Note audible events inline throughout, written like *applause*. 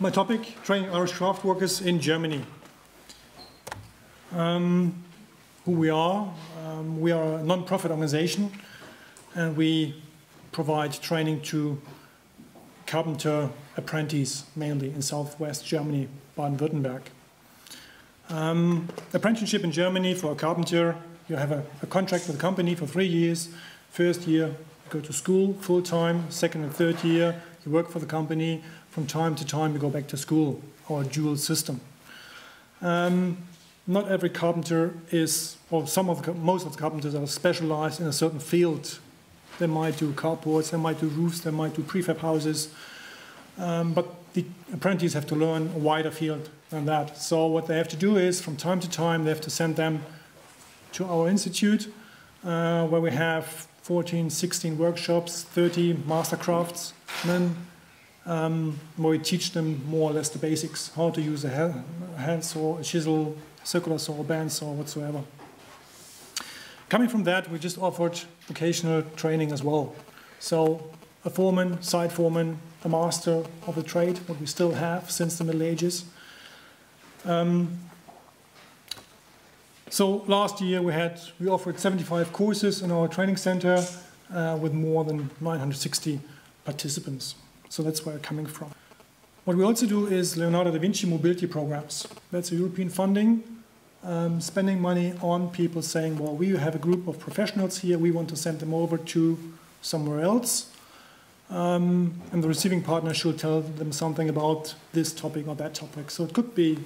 My topic, training Irish craft workers in Germany. Um, who we are. Um, we are a non-profit organization and we provide training to carpenter apprentices mainly in southwest Germany, Baden-Württemberg. Um, apprenticeship in Germany for a carpenter, you have a, a, contract with a company for three years. First year, go to school full time. Second and third year, you work for the company. From time to time, you go back to school, a dual system. Um, not every carpenter is, or some of the, most of the carpenters are specialized in a certain field. They might do carports, they might do roofs, they might do prefab houses, um, but the apprentices have to learn a wider field than that. So what they have to do is, from time to time, they have to send them to our institute, uh, where we have 14, 16 workshops, 30 master craftsmen, um, where we teach them more or less the basics, how to use a handsaw, a chisel, circular saw, bandsaw, whatsoever. Coming from that, we just offered vocational training as well. So a foreman, side foreman, a master of the trade, what we still have since the Middle Ages. Um, so last year we had we offered 75 courses in our training center uh, with more than 960 participants. So that's where we're coming from. What we also do is Leonardo da Vinci mobility programs. That's a European funding um, spending money on people saying, well, we have a group of professionals here, we want to send them over to somewhere else. Um, and the receiving partner should tell them something about this topic or that topic. So it could be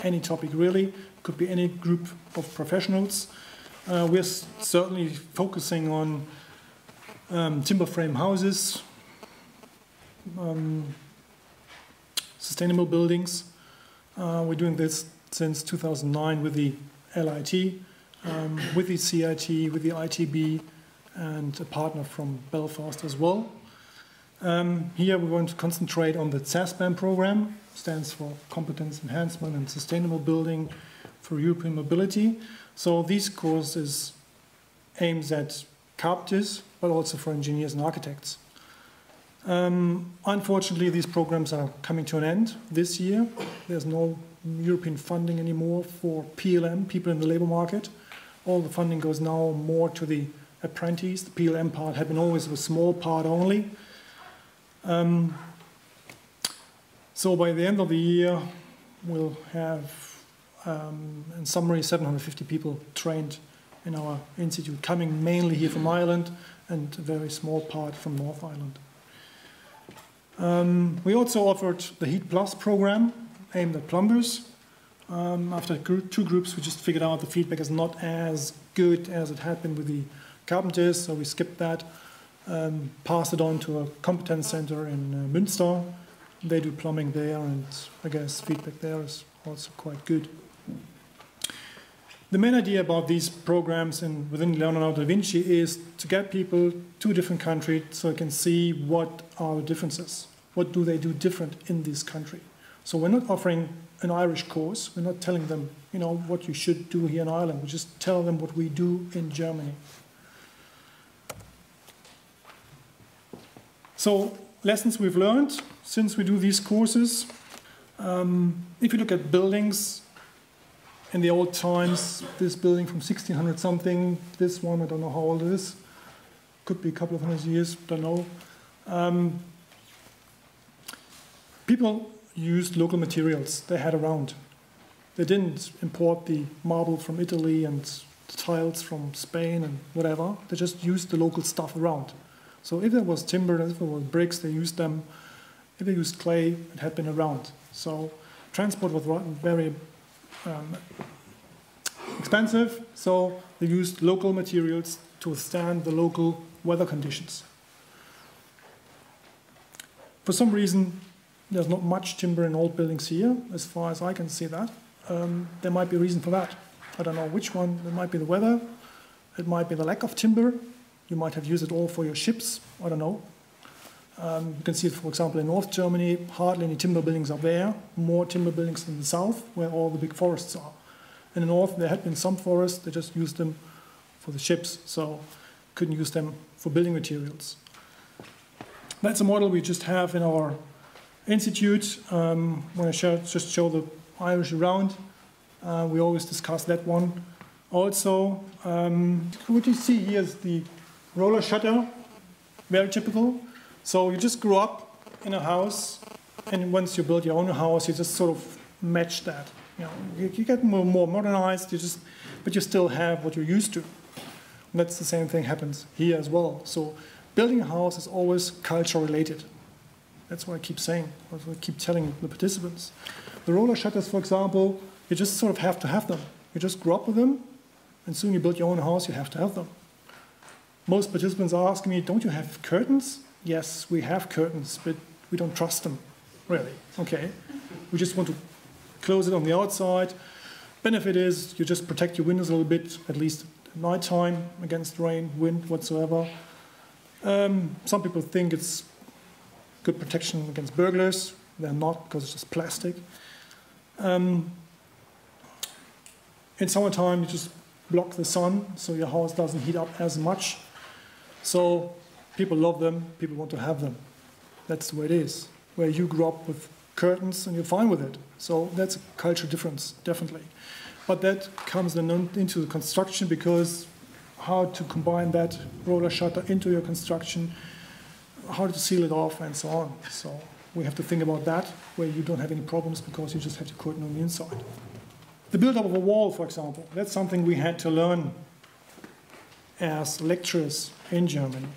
any topic really, could be any group of professionals. Uh, we're certainly focusing on um, timber frame houses, um, sustainable buildings. Uh, we're doing this since 2009 with the LIT, um, with the CIT, with the ITB, and a partner from Belfast as well. Um, here we're going to concentrate on the CESPAM program, stands for Competence Enhancement and Sustainable Building for European Mobility. So these courses aims at carpenters, but also for engineers and architects. Um, unfortunately, these programs are coming to an end this year. There's no European funding anymore for PLM, people in the labor market. All the funding goes now more to the apprentice. The PLM part had been always a small part only. Um, so by the end of the year, we'll have, um, in summary, 750 people trained in our institute, coming mainly here from Ireland and a very small part from North Ireland. Um, we also offered the Heat Plus program, aimed at plumbers. Um, after two groups, we just figured out the feedback is not as good as it had been with the carpenters, so we skipped that, um, passed it on to a competence center in uh, Münster. They do plumbing there, and I guess feedback there is also quite good. The main idea about these programs in, within Leonardo da Vinci is to get people to different countries so they can see what are the differences. What do they do different in this country? So we're not offering an Irish course. We're not telling them, you know, what you should do here in Ireland. We just tell them what we do in Germany. So lessons we've learned since we do these courses. Um, if you look at buildings in the old times, this building from 1600 something, this one, I don't know how old it is, could be a couple of hundred years, don't know. Um, people used local materials they had around. They didn't import the marble from Italy and the tiles from Spain and whatever. They just used the local stuff around. So if there was timber, if there was bricks, they used them. If they used clay, it had been around. So transport was very um, expensive, so they used local materials to withstand the local weather conditions. For some reason, there's not much timber in old buildings here, as far as I can see that. Um, there might be a reason for that. I don't know which one. It might be the weather. It might be the lack of timber. You might have used it all for your ships. I don't know. Um, you can see it, for example, in North Germany, hardly any timber buildings are there. More timber buildings in the south, where all the big forests are. In the north, there had been some forests. They just used them for the ships, so couldn't use them for building materials. That's a model we just have in our Institute. Um, when I show, just show the Irish around, uh, we always discuss that one. Also, um, what you see here is the roller shutter, very typical. So you just grow up in a house, and once you build your own house, you just sort of match that. You know, you, you get more, more modernized, you just, but you still have what you're used to. And that's the same thing happens here as well. So building a house is always culture related. That's what I keep saying, what I keep telling the participants. The roller shutters, for example, you just sort of have to have them. You just grow up with them, and soon you build your own house, you have to have them. Most participants are asking me, don't you have curtains? Yes, we have curtains, but we don't trust them, really. Okay. We just want to close it on the outside. Benefit is you just protect your windows a little bit, at least at night time, against rain, wind, whatsoever. Um, some people think it's good protection against burglars. They're not because it's just plastic. Um, in summertime, you just block the sun so your house doesn't heat up as much. So people love them, people want to have them. That's the way it is. Where you grew up with curtains and you're fine with it. So that's a cultural difference, definitely. But that comes into the construction because how to combine that roller shutter into your construction, how to seal it off, and so on. So we have to think about that, where you don't have any problems because you just have the curtain on the inside. The build-up of a wall, for example, that's something we had to learn as lecturers in Germany.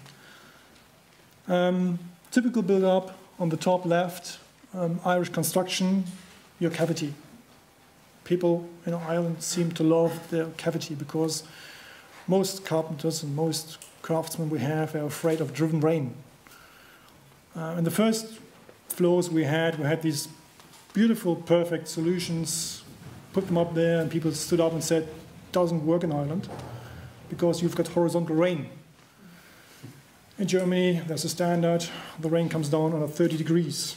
Um, typical build-up on the top left, um, Irish construction, your cavity. People in Ireland seem to love their cavity because most carpenters and most craftsmen we have are afraid of driven rain. Uh, in the first floors we had, we had these beautiful, perfect solutions, put them up there, and people stood up and said, doesn't work in Ireland because you've got horizontal rain. In Germany, there's a standard, the rain comes down on 30 degrees.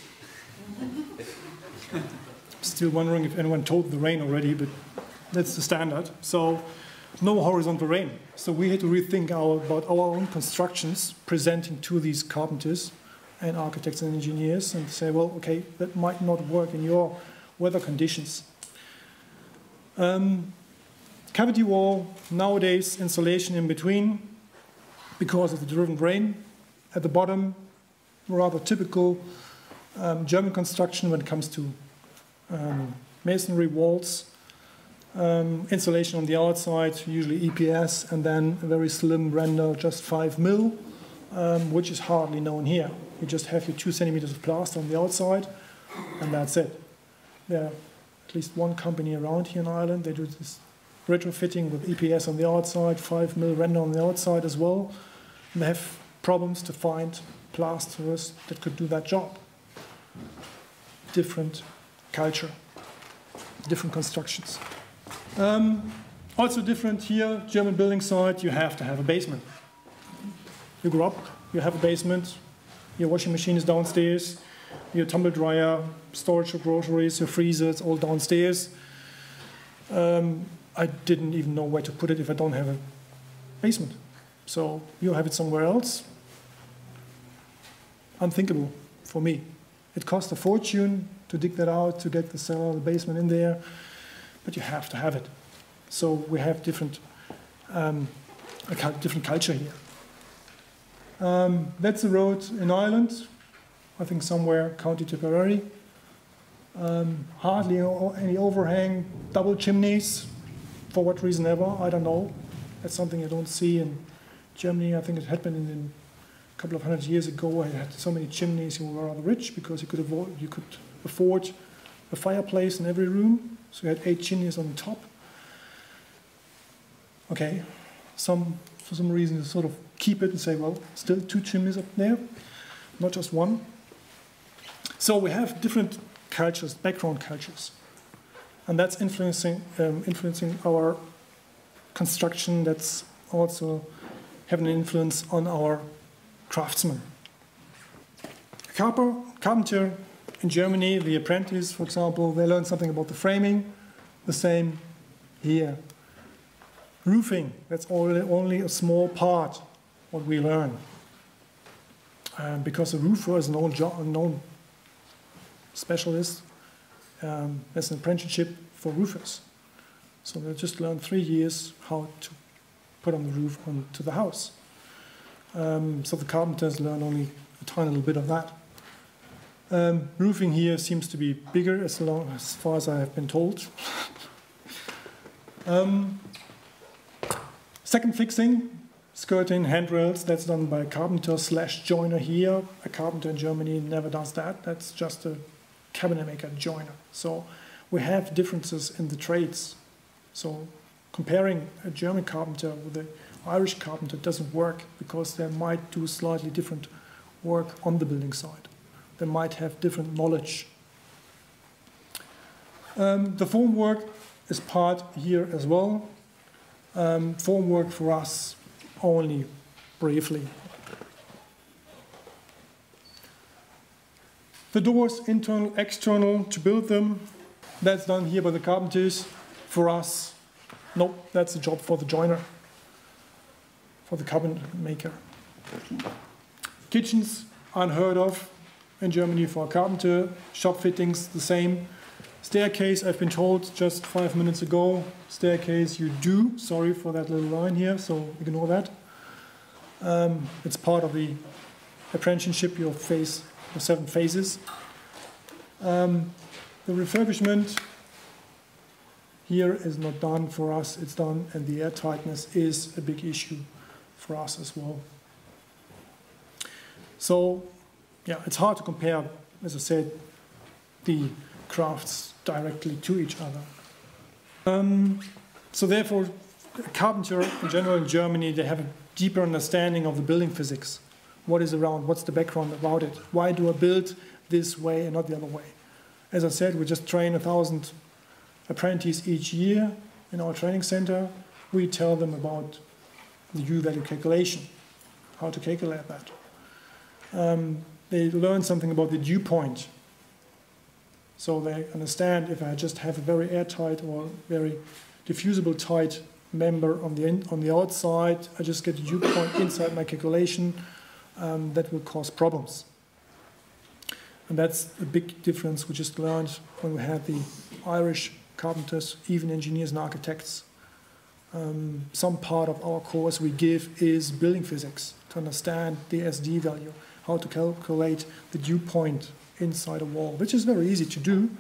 *laughs* Still wondering if anyone told the rain already, but that's the standard. So no horizontal rain. So we had to rethink our, about our own constructions, presenting to these carpenters and architects and engineers, and say, well, okay, that might not work in your weather conditions. Um, cavity wall, nowadays insulation in between because of the driven rain. At the bottom, rather typical um, German construction when it comes to um, masonry walls. Um, insulation on the outside, usually EPS, and then a very slim render, just 5 mil, um, which is hardly known here. You just have your 2 centimeters of plaster on the outside, and that's it. There are at least one company around here in Ireland, they do this retrofitting with EPS on the outside, 5 mil render on the outside as well. And they have problems to find plasterers that could do that job different culture, different constructions. Um, also different here, German building site, you have to have a basement. You grow up, you have a basement, your washing machine is downstairs, your tumble dryer, storage of groceries, your freezer, it's all downstairs. Um, I didn't even know where to put it if I don't have a basement. So you have it somewhere else. Unthinkable for me. It costs a fortune to dig that out, to get the cellar, the basement in there, but you have to have it. So we have different, um, a different culture here. Um, that's the road in Ireland, I think somewhere County Tipperary. Um, hardly any overhang, double chimneys, for what reason ever, I don't know. That's something you don't see in Germany. I think it happened in, in a couple of hundred years ago. I had so many chimneys, you were rather rich because you could, avoid, you could afford a fireplace in every room. So you had eight chimneys on the top. Okay, some, for some reason you sort of keep it and say, well, still two chimneys up there, not just one. So we have different cultures, background cultures. And that's influencing, um, influencing our construction. That's also having an influence on our craftsmen. Carpenter in Germany, the apprentice, for example, they learn something about the framing. The same here. Roofing, that's only, only a small part what we learn. Um, because a roofer is a known, job, known specialist um, as an apprenticeship for roofers. So they just learn three years how to put on the roof onto the house. Um, so the carpenters learn only a tiny little bit of that. Um, roofing here seems to be bigger as, long, as far as I have been told. *laughs* um, second fixing, skirting, handrails, that's done by a carpenter slash joiner here. A carpenter in Germany never does that. That's just a cabinet maker joiner. So we have differences in the trades. So comparing a German carpenter with an Irish carpenter doesn't work because they might do slightly different work on the building side. They might have different knowledge. Um, the formwork is part here as well. Um, formwork for us only briefly. The doors, internal, external, to build them, that's done here by the carpenters. For us, nope, that's a job for the joiner, for the cabinet maker. Kitchens, unheard of in Germany for a carpenter. Shop fittings, the same. Staircase, I've been told just five minutes ago. Staircase, you do. Sorry for that little line here, so ignore that. Um, it's part of the apprenticeship, your phase, your seven phases. Um, the refurbishment here is not done for us, it's done, and the airtightness is a big issue for us as well. So, yeah, it's hard to compare, as I said, the crafts directly to each other. Um, so therefore, carpenter in general in Germany, they have a deeper understanding of the building physics. What is around, what's the background about it? Why do I build this way and not the other way? As I said, we just train a thousand apprentices each year in our training center. We tell them about the U-value calculation, how to calculate that. Um, they learn something about the dew point. So they understand if I just have a very airtight or very diffusible tight member on the, in, on the outside, I just get a dew point inside my calculation, um, that will cause problems. And that's a big difference we just learned when we had the Irish carpenters, even engineers and architects. Um, some part of our course we give is building physics to understand the SD value, how to calculate the dew point inside a wall, which is very easy to do,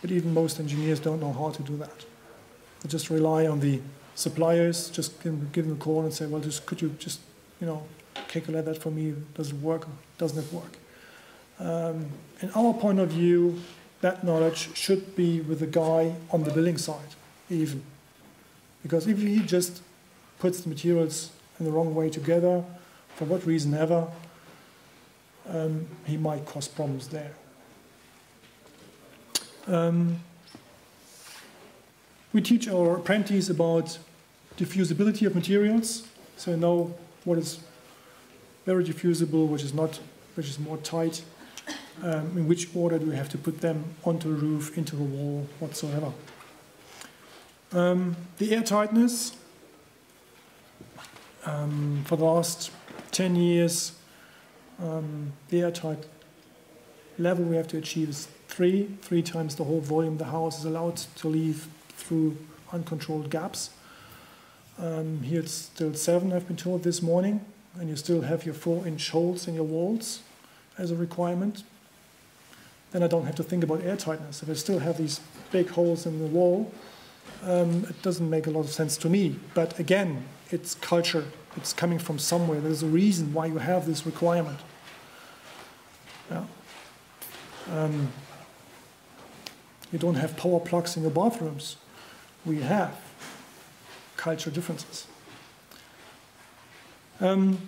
but even most engineers don't know how to do that. They just rely on the suppliers, just give, give them a call and say, well, just could you just, you know, calculate that for me? Does it work? Doesn't it work? Um, in our point of view, that knowledge should be with the guy on the building side, even. Because if he just puts the materials in the wrong way together, for what reason ever, um, he might cause problems there. Um, we teach our apprentices about the diffusibility of materials, so know what is very diffusible, which is not, which is more tight, um, in which order do we have to put them onto a roof, into a wall, whatsoever. Um, the air tightness, um, for the last 10 years, um, the airtight level we have to achieve is three, three times the whole volume the house is allowed to leave through uncontrolled gaps. Um, here it's still seven, I've been told this morning, and you still have your four inch holes in your walls as a requirement. Then I don't have to think about airtightness. If I still have these big holes in the wall, um, it doesn't make a lot of sense to me. But again, it's culture. It's coming from somewhere. There's a reason why you have this requirement. Yeah. Um, you don't have power plugs in your bathrooms. We have cultural differences. Um,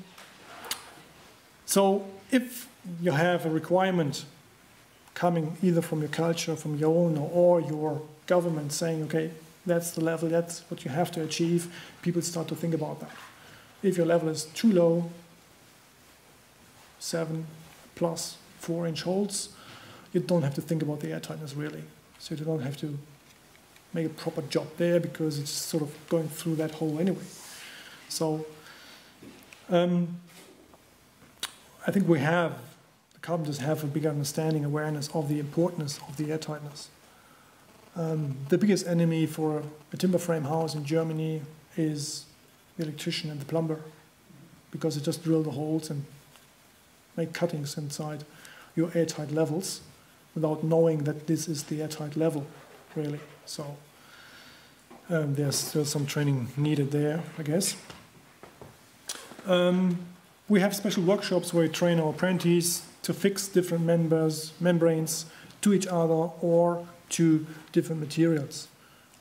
so if you have a requirement coming either from your culture, from your own, or your government saying, okay, that's the level, that's what you have to achieve, people start to think about that. If your level is too low, seven plus four inch holes, you don't have to think about the air tightness really. So you don't have to make a proper job there because it's sort of going through that hole anyway. So um, I think we have the carpenters have a bigger understanding, awareness of the importance of the airtightness. Um, the biggest enemy for a timber frame house in Germany is the electrician and the plumber because they just drill the holes and make cuttings inside your airtight levels without knowing that this is the airtight level, really. So um, there's still some training needed there, I guess. Um, we have special workshops where we train our apprentices to fix different members, membranes to each other or to different materials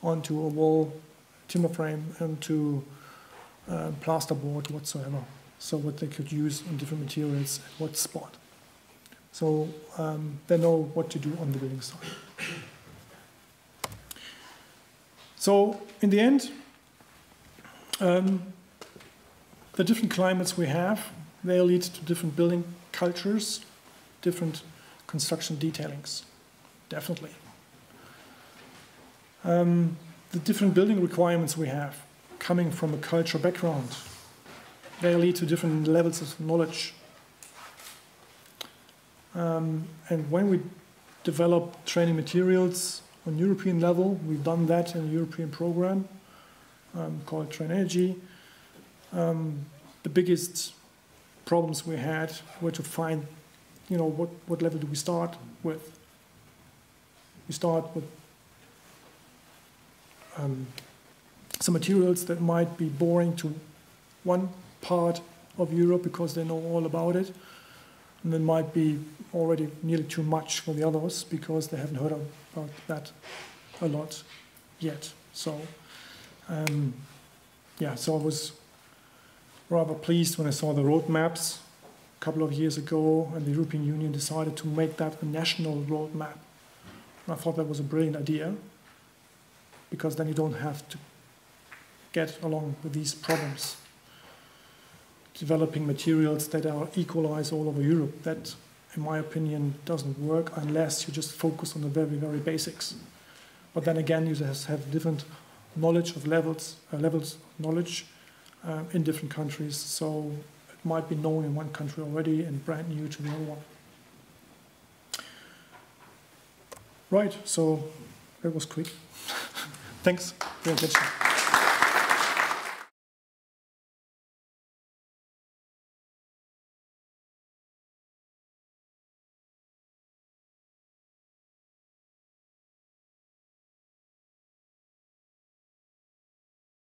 onto a wall, timber frame, and to uh, plasterboard whatsoever. So what they could use on different materials at what spot. So um, they know what to do on the building site. So in the end, um, the different climates we have, they lead to different building cultures, different construction detailings, definitely. Um, the different building requirements we have coming from a cultural background, they lead to different levels of knowledge. Um, and when we develop training materials on European level, we've done that in a European program um, called Train Energy. Um, the biggest problems we had were to find, you know, what, what level do we start with? We start with um, some materials that might be boring to one part of Europe because they know all about it, and then might be already nearly too much for the others because they haven't heard about that a lot yet. So, um, yeah, so I was rather pleased when I saw the roadmaps a couple of years ago, and the European Union decided to make that a national roadmap. And I thought that was a brilliant idea because then you don't have to get along with these problems. Developing materials that are equalized all over Europe, that, in my opinion, doesn't work unless you just focus on the very, very basics. But then again, you have different knowledge of levels, uh, levels of knowledge uh, in different countries. So it might be known in one country already and brand new to the other one. Right, so that was quick. *laughs* Thanks for your attention.